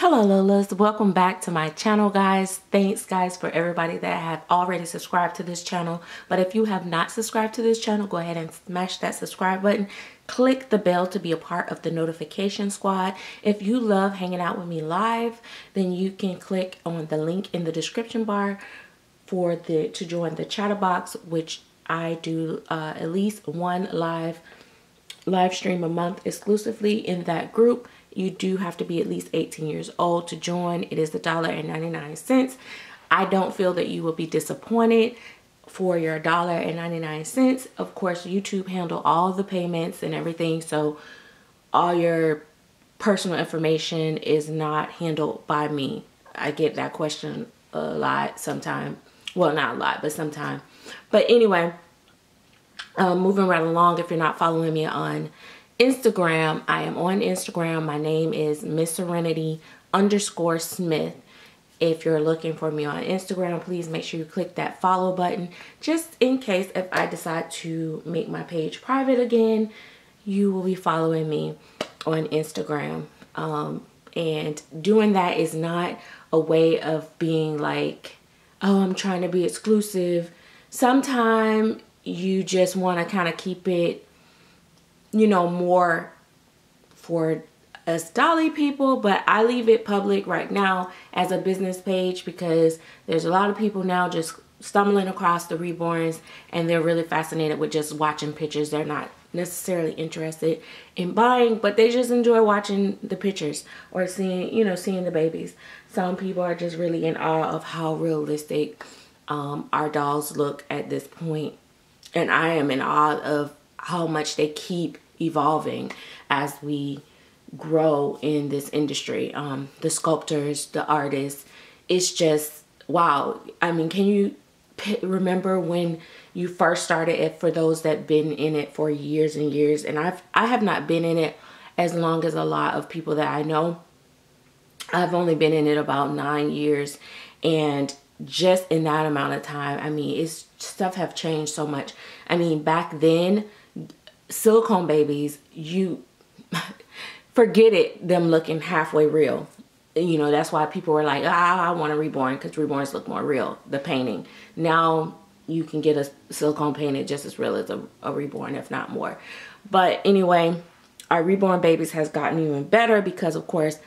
Hello Lolas, welcome back to my channel guys. Thanks guys for everybody that have already subscribed to this channel. But if you have not subscribed to this channel, go ahead and smash that subscribe button. Click the bell to be a part of the notification squad. If you love hanging out with me live, then you can click on the link in the description bar for the to join the chatterbox, which I do uh, at least one live live stream a month exclusively in that group you do have to be at least 18 years old to join. It is the dollar and 99 cents. I don't feel that you will be disappointed for your dollar and 99 cents. Of course, YouTube handle all the payments and everything. So all your personal information is not handled by me. I get that question a lot sometimes. Well, not a lot, but sometimes. But anyway, um, moving right along, if you're not following me on Instagram, I am on Instagram. My name is Miss Serenity underscore Smith. If you're looking for me on Instagram, please make sure you click that follow button. Just in case if I decide to make my page private again, you will be following me on Instagram. Um, and doing that is not a way of being like, oh, I'm trying to be exclusive. Sometimes you just want to kind of keep it you know, more for us Dolly people, but I leave it public right now as a business page because there's a lot of people now just stumbling across the reborns and they're really fascinated with just watching pictures. They're not necessarily interested in buying, but they just enjoy watching the pictures or seeing, you know, seeing the babies. Some people are just really in awe of how realistic um, our dolls look at this point. And I am in awe of how much they keep evolving as we grow in this industry. Um, the sculptors, the artists, it's just wow. I mean, can you remember when you first started it for those that been in it for years and years and I've I have not been in it as long as a lot of people that I know. I've only been in it about 9 years and just in that amount of time, I mean, it's stuff have changed so much. I mean, back then silicone babies, you forget it, them looking halfway real. You know, that's why people were like, ah, I want a reborn because reborns look more real, the painting. Now you can get a silicone painted just as real as a, a reborn, if not more. But anyway, our reborn babies has gotten even better because, of course,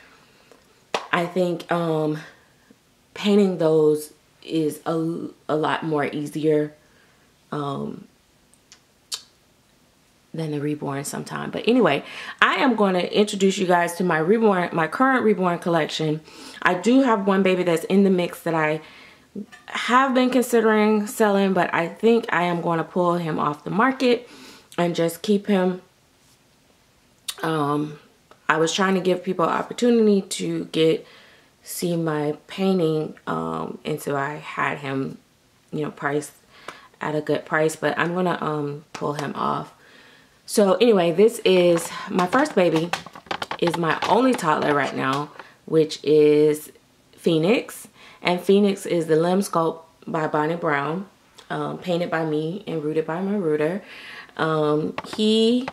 I think um, painting those is a, a lot more easier. Um, than the reborn sometime. But anyway, I am going to introduce you guys to my reborn, my current reborn collection. I do have one baby that's in the mix that I have been considering selling, but I think I am going to pull him off the market and just keep him. Um, I was trying to give people opportunity to get see my painting um, until I had him, you know, priced at a good price, but I'm going to um, pull him off so anyway, this is my first baby is my only toddler right now, which is Phoenix. And Phoenix is the Liam sculpt by Bonnie Brown, um, painted by me and rooted by my rooter. Um, he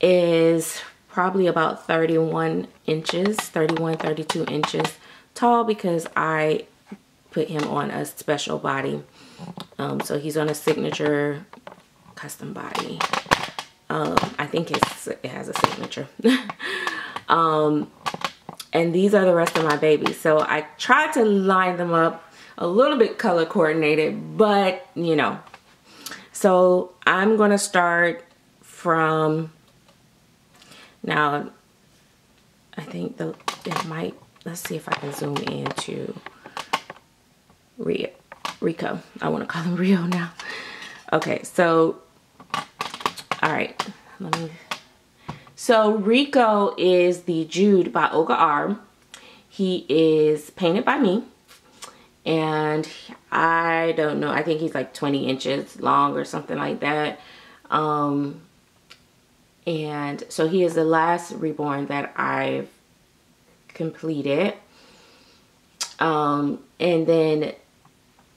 is probably about 31 inches, 31, 32 inches tall because I put him on a special body. Um, so he's on a signature custom body. Um, I think it's, it has a signature. um, and these are the rest of my babies. So I tried to line them up a little bit color coordinated, but you know. So I'm going to start from, now I think the it might, let's see if I can zoom into Rio, Rico. I want to call him Rio now. Okay, so all right, let me. So Rico is the Jude by Olga Auer He is painted by me. And I don't know, I think he's like 20 inches long or something like that. Um, and so he is the last reborn that I've completed. Um, and then,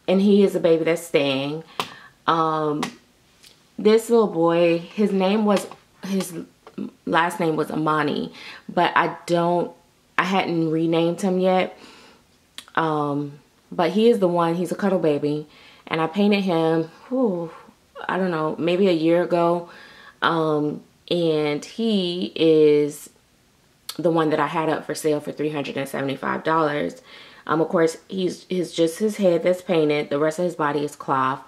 and he is a baby that's staying. Um, this little boy, his name was, his last name was Amani, but I don't, I hadn't renamed him yet. Um, but he is the one, he's a cuddle baby. And I painted him, whew, I don't know, maybe a year ago. Um, and he is the one that I had up for sale for $375. Um, of course, he's, he's just his head that's painted. The rest of his body is cloth.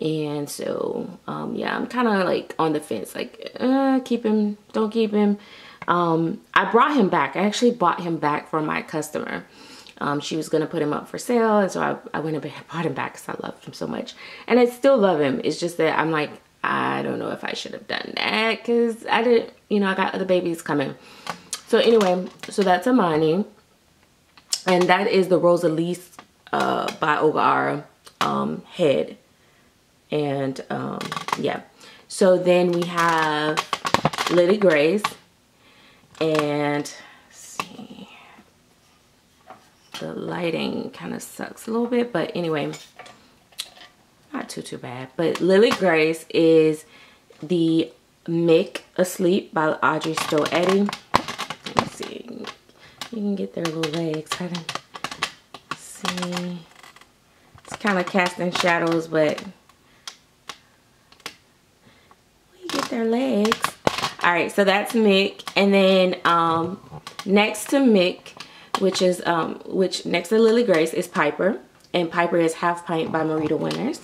And so, um, yeah, I'm kind of like on the fence. Like, uh, keep him, don't keep him. Um, I brought him back. I actually bought him back for my customer. Um, she was to put him up for sale. And so I, I went and bought him back because I loved him so much. And I still love him. It's just that I'm like, I don't know if I should have done that because I didn't, you know, I got other babies coming. So anyway, so that's Amani. And that is the Rosalise uh, by Olga Auer um, head. And um, yeah. So then we have Lily Grace. And see. The lighting kind of sucks a little bit. But anyway, not too, too bad. But Lily Grace is the Mick Asleep by Adrie Stoete. Let me see. You can get their little legs. Kind of see. It's kind of casting shadows, but you get their legs. All right, so that's Mick. And then um, next to Mick, which is, um, which next to Lily Grace is Piper. And Piper is Half Pint by Marita Winters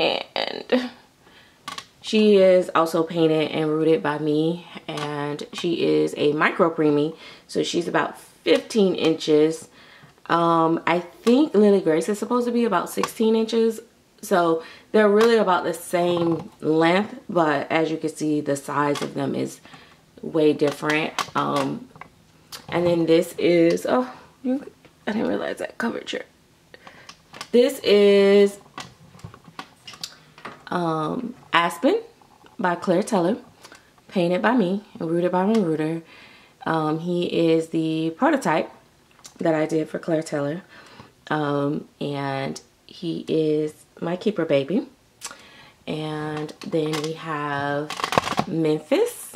and she is also painted and rooted by me and she is a micro preemie so she's about 15 inches um, I think Lily Grace is supposed to be about 16 inches so they're really about the same length but as you can see the size of them is way different um, and then this is oh I didn't realize that covered this is um, Aspen by Claire Taylor, painted by me and rooted by Marooter. Um, he is the prototype that I did for Claire Taylor. Um, and he is my keeper baby. And then we have Memphis.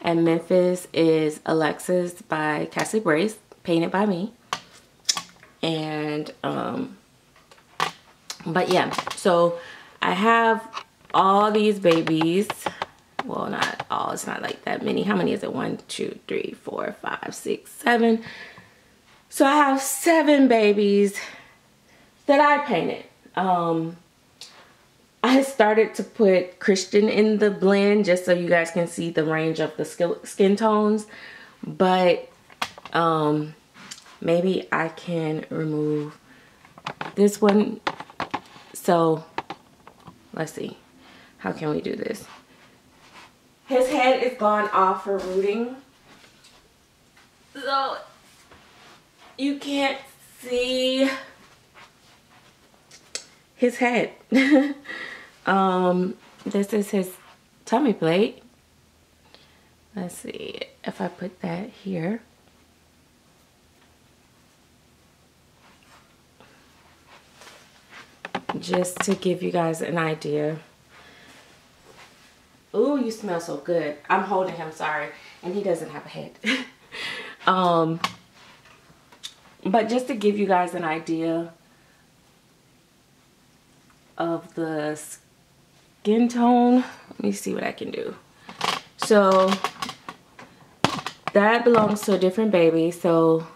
And Memphis is Alexis by Cassie Brace, painted by me. And, um, but yeah, so I have all these babies. Well, not all. It's not like that many. How many is it? One, two, three, four, five, six, seven. So I have seven babies that I painted. Um, I started to put Christian in the blend just so you guys can see the range of the skin tones. But um, maybe I can remove this one. So Let's see. How can we do this? His head is gone off for rooting. So you can't see his head. um, this is his tummy plate. Let's see if I put that here. just to give you guys an idea. Oh, you smell so good. I'm holding him, sorry. And he doesn't have a head. um, but just to give you guys an idea of the skin tone. Let me see what I can do. So that belongs to a different baby. So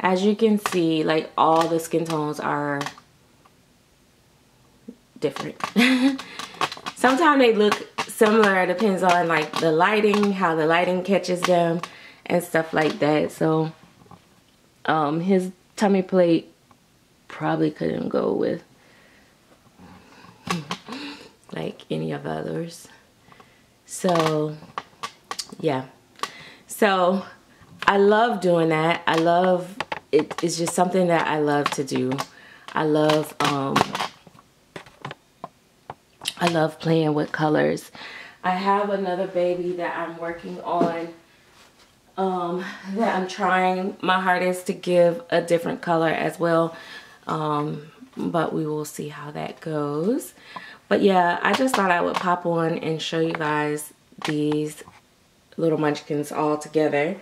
as you can see, like all the skin tones are different. Sometimes they look similar. It depends on like the lighting, how the lighting catches them and stuff like that. So um, his tummy plate probably couldn't go with like any of others. So yeah. So I love doing that. I love it. It's just something that I love to do. I love um, I love playing with colors. I have another baby that I'm working on um, that I'm trying my hardest to give a different color as well. Um, but we will see how that goes. But yeah, I just thought I would pop on and show you guys these little munchkins all together.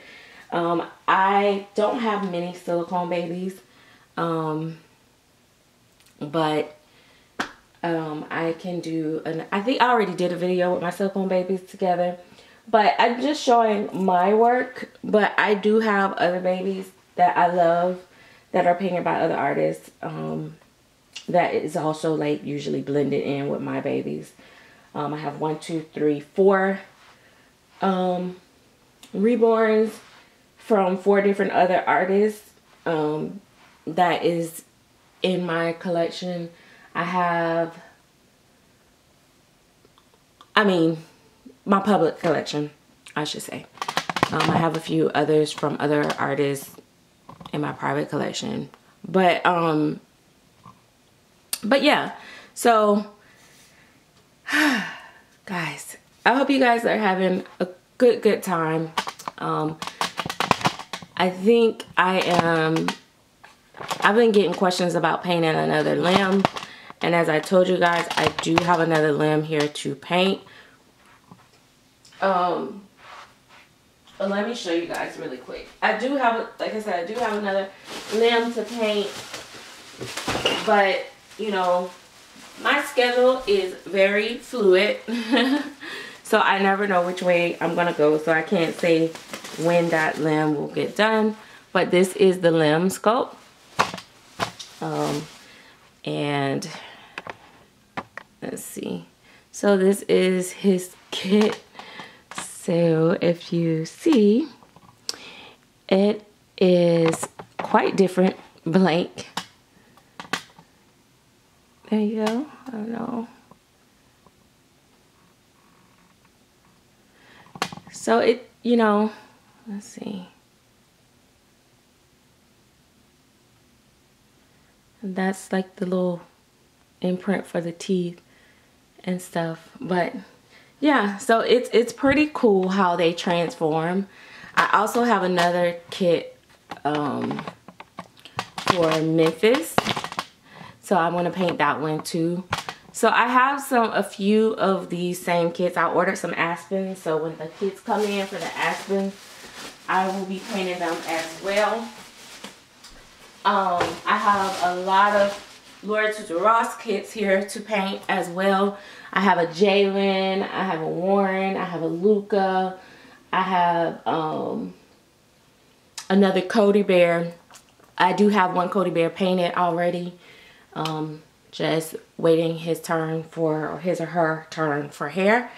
Um, I don't have many silicone babies. Um, but um, I can do an, I think I already did a video with my silicone babies together. But I'm just showing my work. But I do have other babies that I love that are painted by other artists. Um, that is also like usually blended in with my babies. Um, I have one, two, three, four um, reborns from four different other artists um, that is in my collection. I have, I mean, my public collection, I should say. Um, I have a few others from other artists in my private collection. But, um, but yeah, so, guys, I hope you guys are having a good, good time. Um, I think I am, I've been getting questions about painting another Liam. And as I told you guys, I do have another Liam here to paint. Um, but let me show you guys really quick. I do have, like I said, I do have another Liam to paint. But, you know, my schedule is very fluid. so I never know which way I'm to go. So I can't say when that Liam will get done. But this is the Liam sculpt. Um, and let's see. So this is his kit. So if you see, it is quite different blank. There you go. I don't know. So it, you know, let's see. That's like the little imprint for the teeth and stuff. But yeah, so it's it's pretty cool how they transform. I also have another kit um, for Memphis. So I'm going to paint that one too. So I have some, a few of these same kits. I ordered some Aspen. So when the kits come in for the Aspen, I will be painting them as well. Um, I have a lot of Laura Tuzio-Ross kits here to paint as well. I have a Jalen, I have a Warren, I have a Luca, I have um, another Cody Bear. I do have one Cody Bear painted already. Um, just waiting his turn for, or his or her turn for hair.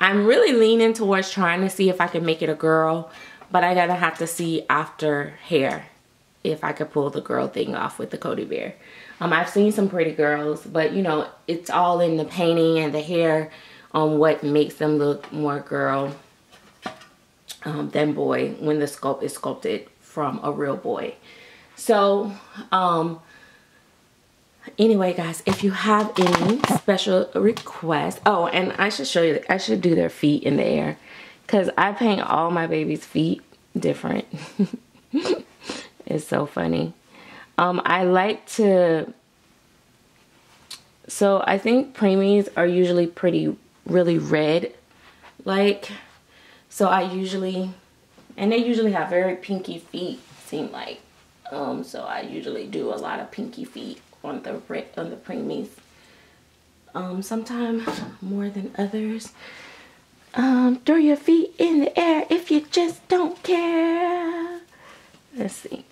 I'm really leaning towards trying to see if I can make it a girl, but I gotta have to see after hair if I could pull the girl thing off with the Cody Bear. Um, I've seen some pretty girls, but you know, it's all in the painting and the hair on what makes them look more girl um, than boy when the sculpt is sculpted from a real boy. So, um, anyway, guys, if you have any special requests, oh, and I should show you, I should do their feet in the air because I paint all my baby's feet different. it's so funny. Um, I like to, so I think preemies are usually pretty, really red, like, so I usually, and they usually have very pinky feet, seem like, um, so I usually do a lot of pinky feet on the, on the preemies. Um, sometimes more than others. Um, throw your feet in the air if you just don't care. Let's see.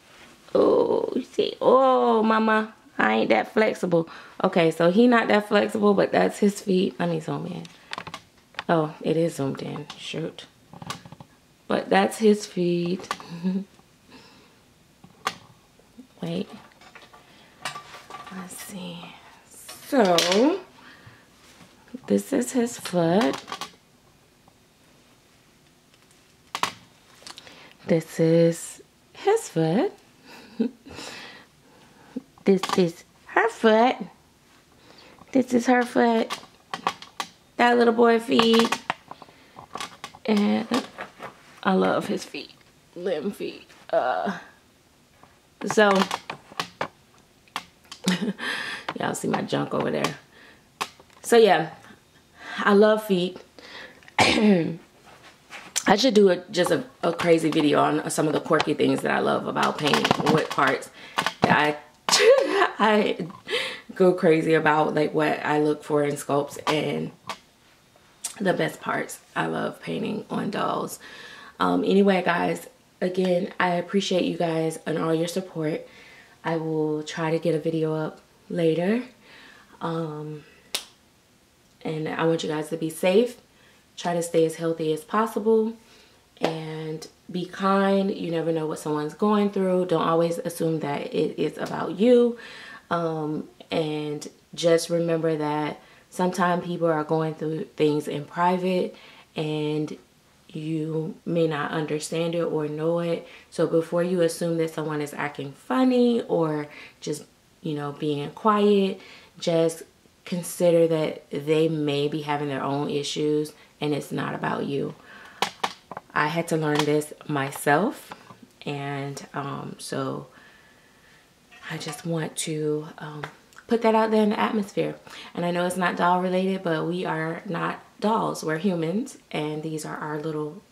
Oh, you see. Oh, mama. I ain't that flexible. Okay, so he not that flexible, but that's his feet. Let me zoom in. Oh, it is zoomed in. Shoot. But that's his feet. Wait. Let's see. So, this is his foot. This is his foot. this is her foot. This is her foot. That little boy feet. And I love his feet. Liam feet. Uh, so, y'all see my junk over there. So yeah, I love feet. I should do a, just a, a, crazy video on some of the quirky things that I love about painting. What parts I I go crazy about, like what I look for in sculpts and the best parts. I love painting on dolls. Um, anyway, guys, again, I appreciate you guys and all your support. I will try to get a video up later. Um, and I want you guys to be safe Try to stay as healthy as possible and be kind. You never know what someone's going through. Don't always assume that it is about you. Um, and just remember that sometimes people are going through things in private and you may not understand it or know it. So before you assume that someone is acting funny or just, you know, being quiet, just consider that they may be having their own issues and it's not about you. I had to learn this myself and um, so I just want to um, put that out there in the atmosphere. And I know it's not doll related, but we are not dolls. We're humans and these are our little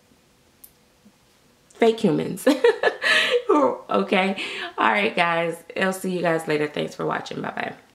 fake humans. okay. All right, guys. I'll see you guys later. Thanks for watching. Bye-bye.